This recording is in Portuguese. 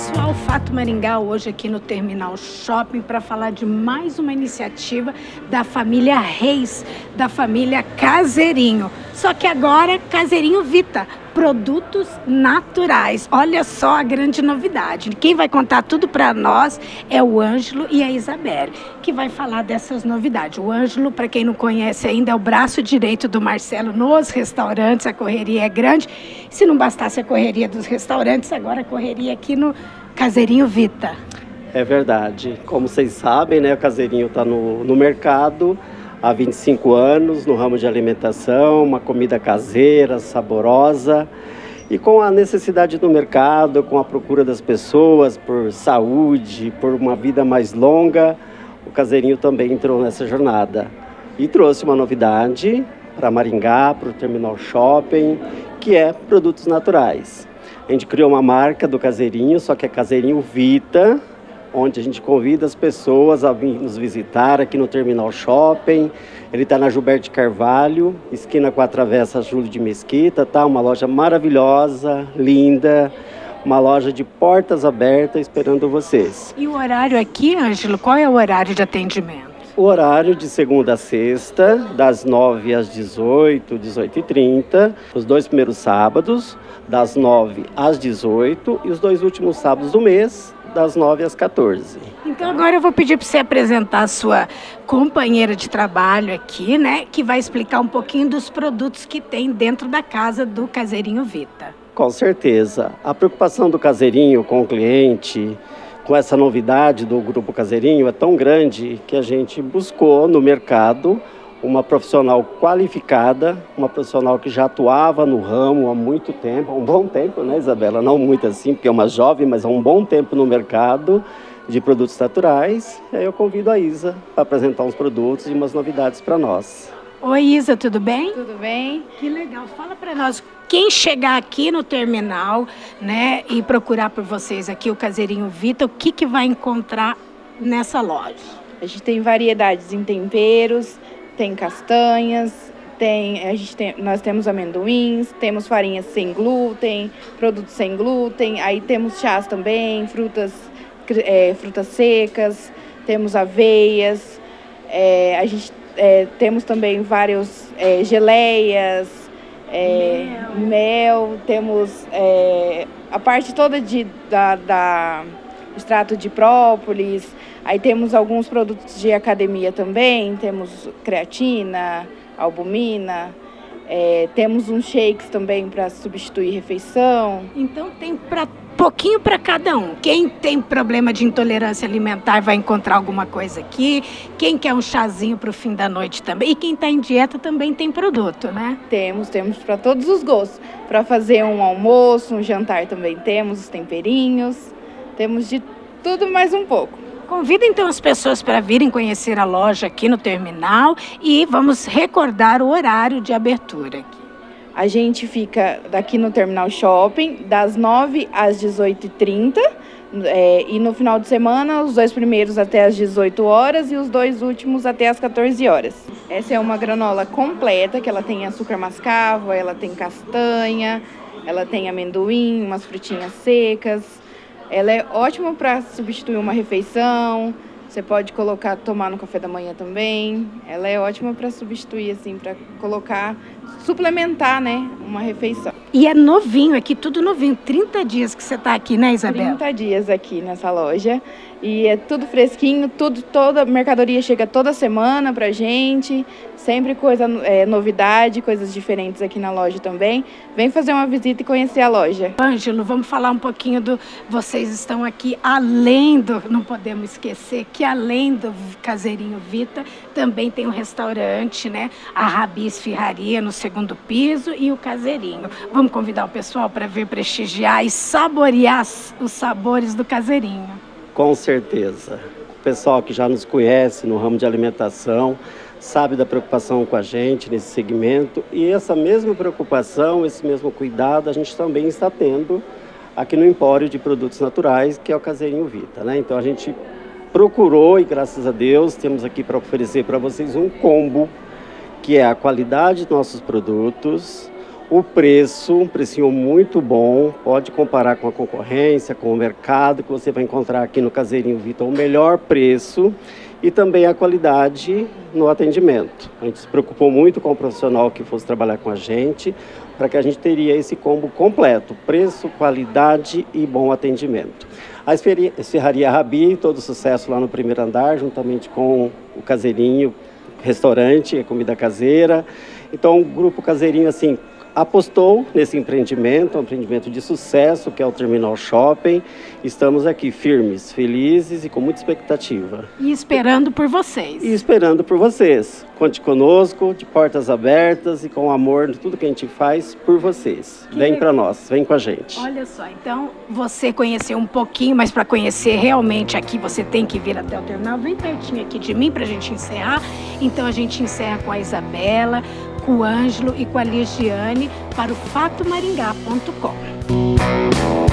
pessoal, Fato Maringá hoje aqui no Terminal Shopping para falar de mais uma iniciativa da família Reis, da família Caseirinho. Só que agora Caseirinho Vita, produtos naturais. Olha só a grande novidade. Quem vai contar tudo para nós é o Ângelo e a Isabelle, que vai falar dessas novidades. O Ângelo, para quem não conhece ainda, é o braço direito do Marcelo nos restaurantes. A correria é grande. Se não bastasse a correria dos restaurantes, agora a correria aqui no Caseirinho Vita. É verdade. Como vocês sabem, né, o Caseirinho está no, no mercado há 25 anos no ramo de alimentação, uma comida caseira, saborosa. E com a necessidade do mercado, com a procura das pessoas por saúde, por uma vida mais longa, o Caseirinho também entrou nessa jornada. E trouxe uma novidade para Maringá, para o Terminal Shopping, que é produtos naturais. A gente criou uma marca do Caseirinho, só que é Caseirinho Vita, onde a gente convida as pessoas a vir nos visitar aqui no Terminal Shopping. Ele está na Gilberto Carvalho, esquina com a Travessa Júlio de Mesquita, tá? Uma loja maravilhosa, linda, uma loja de portas abertas esperando vocês. E o horário aqui, Ângelo, qual é o horário de atendimento? O horário de segunda a sexta, das 9 às 18, 18 e 30, os dois primeiros sábados, das 9 às 18 e os dois últimos sábados do mês, das 9 às 14. Então agora eu vou pedir para você apresentar a sua companheira de trabalho aqui, né, que vai explicar um pouquinho dos produtos que tem dentro da casa do Caseirinho Vita. Com certeza. A preocupação do Caseirinho com o cliente, com essa novidade do Grupo Caseirinho é tão grande que a gente buscou no mercado uma profissional qualificada, uma profissional que já atuava no ramo há muito tempo, há um bom tempo, né, Isabela? Não muito assim, porque é uma jovem, mas há um bom tempo no mercado de produtos naturais. E aí eu convido a Isa para apresentar uns produtos e umas novidades para nós. Oi, Isa, tudo bem? Tudo bem. Que legal. Fala para nós, quem chegar aqui no terminal, né, e procurar por vocês aqui o Caseirinho Vita, o que que vai encontrar nessa loja? A gente tem variedades em temperos, tem castanhas, tem, a gente tem, nós temos amendoins, temos farinhas sem glúten, produtos sem glúten, aí temos chás também, frutas, é, frutas secas, temos aveias, é, a gente é, temos também vários é, geleias, é, mel. mel. temos é, a parte toda de, da, da extrato de própolis, Aí temos alguns produtos de academia também, temos creatina, albumina, é, temos uns shakes também para substituir refeição. Então tem para pouquinho para cada um. Quem tem problema de intolerância alimentar vai encontrar alguma coisa aqui. Quem quer um chazinho para o fim da noite também. E quem está em dieta também tem produto, né? Temos, temos para todos os gostos. Para fazer um almoço, um jantar também temos os temperinhos. Temos de tudo mais um pouco. Convida então as pessoas para virem conhecer a loja aqui no terminal e vamos recordar o horário de abertura aqui. A gente fica daqui no Terminal Shopping das 9 às 18h30 é, e no final de semana os dois primeiros até às 18 horas e os dois últimos até às 14 horas. Essa é uma granola completa que ela tem açúcar mascavo, ela tem castanha, ela tem amendoim, umas frutinhas secas, ela é ótima para substituir uma refeição. Você pode colocar, tomar no café da manhã também. Ela é ótima para substituir, assim, para colocar, suplementar, né, uma refeição. E é novinho aqui, tudo novinho. 30 dias que você está aqui, né, Isabel? 30 dias aqui nessa loja. E é tudo fresquinho, tudo, toda mercadoria chega toda semana pra gente. Sempre coisa, é, novidade, coisas diferentes aqui na loja também. Vem fazer uma visita e conhecer a loja. Ângelo, vamos falar um pouquinho do. Vocês estão aqui além do. Não podemos esquecer que além do Caseirinho Vita, também tem um restaurante, né? A Rabis Ferraria no segundo piso e o Caseirinho. Vamos convidar o pessoal para vir prestigiar e saborear os sabores do Caseirinho. Com certeza. O pessoal que já nos conhece no ramo de alimentação sabe da preocupação com a gente nesse segmento e essa mesma preocupação, esse mesmo cuidado a gente também está tendo aqui no Empório de Produtos Naturais, que é o Caseirinho Vita. Né? Então a gente procurou e graças a Deus temos aqui para oferecer para vocês um combo que é a qualidade dos nossos produtos, O preço, um precinho muito bom, pode comparar com a concorrência, com o mercado, que você vai encontrar aqui no Caseirinho Vitor o melhor preço e também a qualidade no atendimento. A gente se preocupou muito com o profissional que fosse trabalhar com a gente, para que a gente teria esse combo completo, preço, qualidade e bom atendimento. A Esferraria Rabi, todo sucesso lá no primeiro andar, juntamente com o Caseirinho, restaurante, comida caseira. Então, o Grupo Caseirinho, assim, apostou nesse empreendimento, um empreendimento de sucesso que é o Terminal Shopping. Estamos aqui firmes, felizes e com muita expectativa. E esperando por vocês. E esperando por vocês. Conte conosco, de portas abertas e com amor tudo que a gente faz por vocês. Que vem para nós, vem com a gente. Olha só, então você conheceu um pouquinho, mas para conhecer realmente aqui você tem que vir até o terminal. Vem pertinho aqui de mim para a gente encerrar. Então a gente encerra com a Isabela, com o Ângelo e com a Ligiane para o fatomaringá.com.